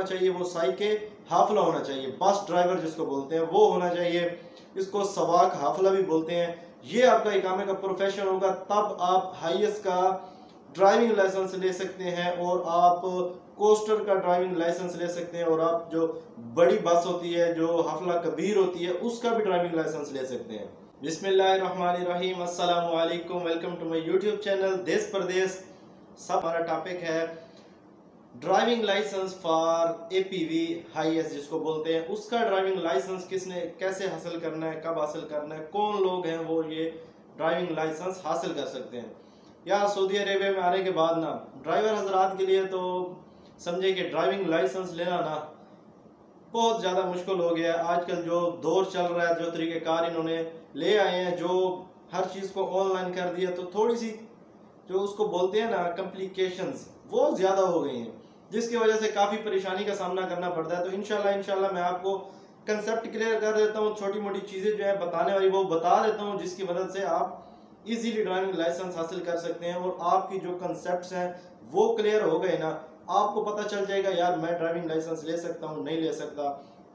होना चाहिए, वो साई के हाफला होना चाहिए। बस ड्राइवर जिसको बोलते हैं, वो होना चाहिए। इसको सवाक हाफला भी बोलते हैं। ये आपका इकामे का प्रोफेशन होगा, तब आप हाईएस्ट का ड्राइविंग लाइसेंस ले सकते हैं और आप कोस्टर का ड्राइविंग लाइसेंस ले सकते हैं और आप जो बड़ी बस होती है, जो हफला कबीर होती है, उसका भी ड्राइविंग लाइसेंस ले सकते हैं। बिस्मिल्लाहिर्रहमानिर्रहीम। अस्सलाम welcome to my YouTube channel Desh Pradesh. सब हमारा टॉपिक है driving licence for APV Hiace जिसको बोलते हैं, उसका ड्राइविंग लाइसेंस किसने, कैसे हासिल करना है, कब हासिल करना है, कौन लोग हैं वो ये ड्राइविंग लाइसेंस हासिल कर सकते हैं। या सऊदी अरेबिया में आने के बाद ना, ड्राइवर हजरात के लिए तो समझे कि ड्राइविंग लाइसेंस लेना ना बहुत ज़्यादा मुश्किल हो गया है। आजकल जो दौर चल रहा है, जो तरीके कार इन्होंने ले आए हैं, जो हर चीज़ को ऑनलाइन कर दिया तो थोड़ी सी जो उसको बोलते हैं ना कम्प्लिकेशंस वो ज़्यादा हो गई हैं, जिसकी वजह से काफ़ी परेशानी का सामना करना पड़ता है। तो इनशाला इनशाला मैं आपको कंसेप्ट क्लियर कर देता हूँ छोटी मोटी चीज़ें जो है बताने वाली, वो बता देता हूँ, जिसकी मदद से आप इजीली ड्राइविंग लाइसेंस हासिल कर सकते हैं और आपकी जो कंसेप्ट हैं, वो क्लियर हो गए ना। आपको पता चल जाएगा, यार, मैं ड्राइविंग लाइसेंस ले सकता हूँ, नहीं ले सकता।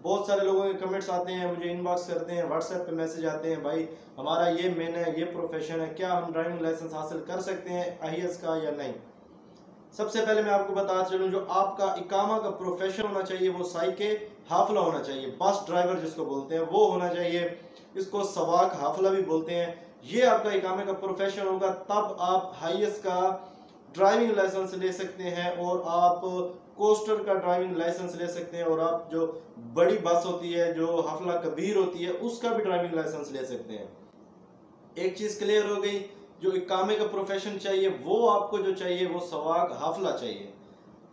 बहुत सारे लोगों के कमेंट्स आते हैं, मुझे इनबॉक्स करते हैं व्हाट्सएप पे मैसेज आते हैं, भाई, हमारा ये मेन है, ये प्रोफेशन है, क्या हम ड्राइविंग लाइसेंस हासिल कर सकते हैं आई का या नहीं? सबसे पहले मैं आपको बता चलूँ, जो आपका इकामा का प्रोफेशन होना चाहिए, वो साइके हाफला होना चाहिए बस ड्राइवर जिसको बोलते हैं, वो होना चाहिए। इसको सवाक हाफला भी बोलते हैं। ये आपका इकामे का प्रोफेशन होगा, तब आप हाईएस्ट का ड्राइविंग लाइसेंस ले सकते हैं और आप कोस्टर का ड्राइविंग लाइसेंस ले सकते हैं और आप जो बड़ी बस होती है, जो हफला कबीर होती है, उसका भी ड्राइविंग लाइसेंस ले सकते हैं। एक चीज़ क्लियर हो गई, जो इकामे का प्रोफेशन चाहिए, वो आपको जो चाहिए, वो सवाग हाफला चाहिए।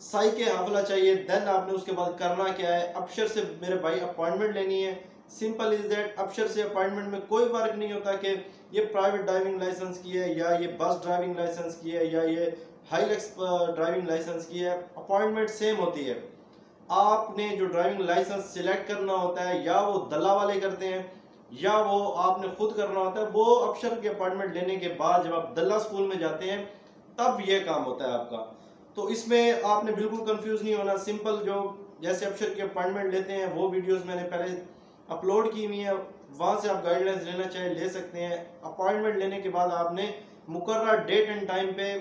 साई के हाफला चाहिए देन आपने उसके बाद करना क्या है? अफसर से मेरे भाई अपॉइंटमेंट लेनी है। सिंपल इज़ दैट अफसर से अपॉइंटमेंट में कोई फ़र्क नहीं होता कि ये प्राइवेट ड्राइविंग लाइसेंस की है, या ये बस ड्राइविंग लाइसेंस की है, या ये हाईलेक्स ड्राइविंग लाइसेंस की है अपॉइंटमेंट सेम होती है। आपने जो ड्राइविंग लाइसेंस सिलेक्ट करना होता है, या वो दल्ला वाले करते हैं, या वो आपने खुद करना होता है, वो अफसर की अपॉइंटमेंट लेने के बाद जब आप दल्ला स्कूल में जाते हैं, तब ये काम होता है आपका। तो इसमें आपने बिल्कुल कंफ्यूज नहीं होना सिंपल जो जैसे अफसर की अपॉइंटमेंट लेते हैं, वो वीडियोस मैंने पहले अपलोड की हुई है, वहाँ से आप गाइडलाइंस लेना चाहे, ले सकते हैं। अपॉइंटमेंट लेने के बाद आपने मुकर्रा डेट एंड टाइम पे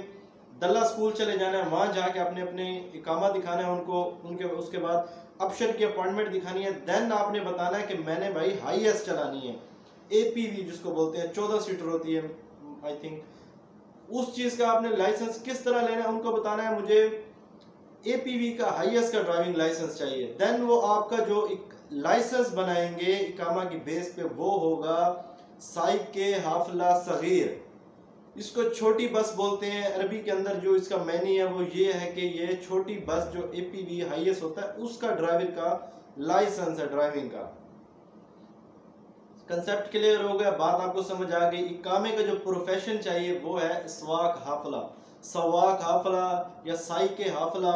दल्ला स्कूल चले जाना है, वहाँ जाके अपने अपने इकामा दिखाना है, उनको, उनके, उसके बाद अफसर की अपॉइंटमेंट दिखानी है देन आपने बताना है कि मैंने भाई हाई एस चलानी है। एपीवी जिसको बोलते हैं, चौदह सीटर होती है आई थिंक उस चीज़ का आपने लाइसेंस किस तरह लेना है, उनको बताना है, मुझे एपीवी का हाईएस्ट का ड्राइविंग लाइसेंस चाहिए। देन वो आपका जो एक लाइसेंस बनाएँगे, इकामा की बेस पे, वो होगा साइक के हाफला सगीर। इसको छोटी बस बोलते हैं, अरबी के अंदर जो इसका मैनी है, वो ये है कि ये छोटी बस जो ए पी वी हाइएस्ट होता है, उसका ड्राइवर का लाइसेंस है ड्राइविंग का। कंसेप्ट क्लियर हो गया, बात आपको समझ आ गई। इकामे का जो प्रोफेशन चाहिए, वो है स्वाक हाफला। सवाक हाफला या साई के हाफला,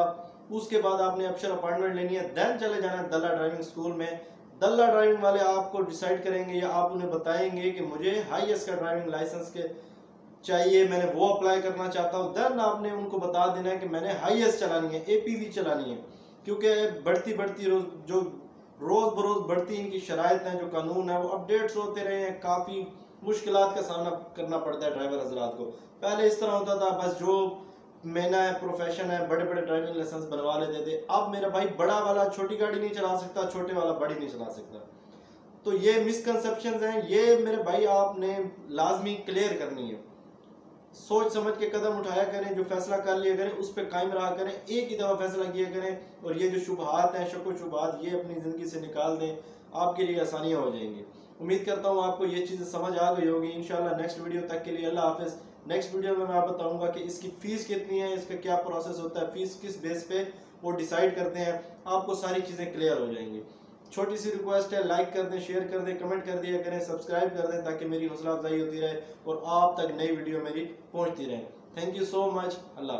उसके बाद आपने अक्षर अपॉइंटमेंट लेनी है देन चले जाना है दल्ला ड्राइविंग स्कूल में। दल्ला ड्राइविंग वाले आपको डिसाइड करेंगे या आप उन्हें बताएँगे कि मुझे हाईएस्ट का ड्राइविंग लाइसेंस के चाहिए, मैंने वो अप्लाई करना चाहता हूँ। देन आपने उनको बता देना है कि मैंने हाईएस्ट चलानी है एपीवी चलानी है। क्योंकि बढ़ती बढ़ती रोज, जो रोज बरोज बढ़ती इनकी शराइ हैं, जो कानून है, वो अपडेट्स होते रहे हैं। काफ़ी मुश्किल का सामना करना पड़ता है ड्राइवर हजरात को। पहले इस तरह होता था, बस जो मेना है प्रोफेशन है बड़े बड़े ड्राइविंग लाइसेंस बनवा लेते थे। अब मेरा भाई बड़ा वाला, छोटी गाड़ी नहीं चला सकता, छोटे वाला बड़ी नहीं चला सकता। तो ये मिसकंसेप्शन हैं, ये मेरे भाई आपने लाजमी क्लियर करनी है। सोच समझ के कदम उठाया करें, जो फैसला कर लिया करें, उस पर कायम रहा करें, एक ही दफ़ा फैसला किया करें, और ये जो शुभात हैं, शको शुभात ये अपनी ज़िंदगी से निकाल दें, आपके लिए आसानियाँ हो जाएँगी। उम्मीद करता हूँ आपको ये चीज़ें समझ आ गई होगी। इंशाल्लाह नेक्स्ट वीडियो तक के लिए अल्लाह हाफिज़। नेक्स्ट वीडियो में मैं आप बताऊँगा कि इसकी फ़ीस कितनी है, इसका क्या प्रोसेस होता है फ़ीस किस बेस पे वो डिसाइड करते हैं, आपको सारी चीज़ें क्लियर हो जाएँगी। छोटी सी रिक्वेस्ट है लाइक कर दें शेयर कर दें कमेंट कर दिया करें सब्सक्राइब कर दें ताकि मेरी हौसला अफजाई होती रहे और आप तक नई वीडियो मेरी पहुँचती रहे। Thank you so much Allah